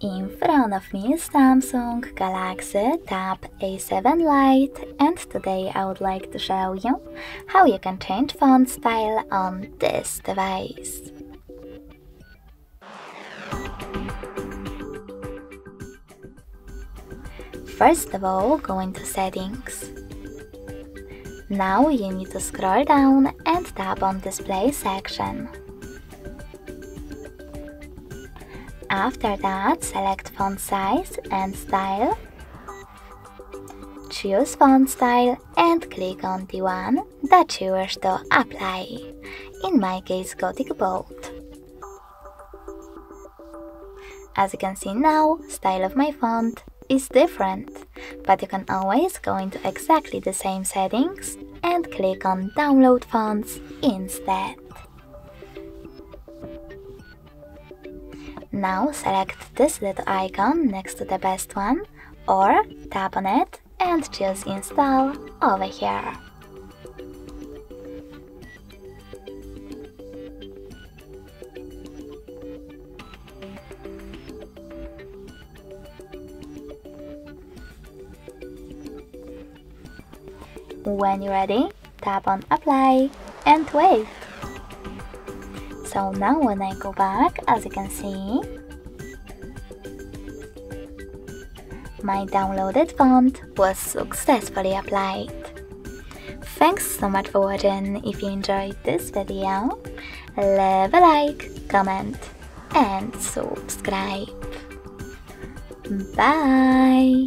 In front of me is Samsung Galaxy Tab A7 Lite and today I would like to show you how you can change font style on this device. First of all, go into settings. Now you need to scroll down and tap on display section. After that, select font size and style. Choose font style and click on the one that you wish to apply. In my case, Gothic Bold. As you can see now, style of my font is different, but you can always go into exactly the same settings and click on download fonts instead. Now select this little icon next to the best one or tap on it and choose install over here. When you're ready, tap on apply and wait. So now when I go back, as you can see, my downloaded font was successfully applied. Thanks so much for watching. If you enjoyed this video, leave a like, comment and subscribe. Bye!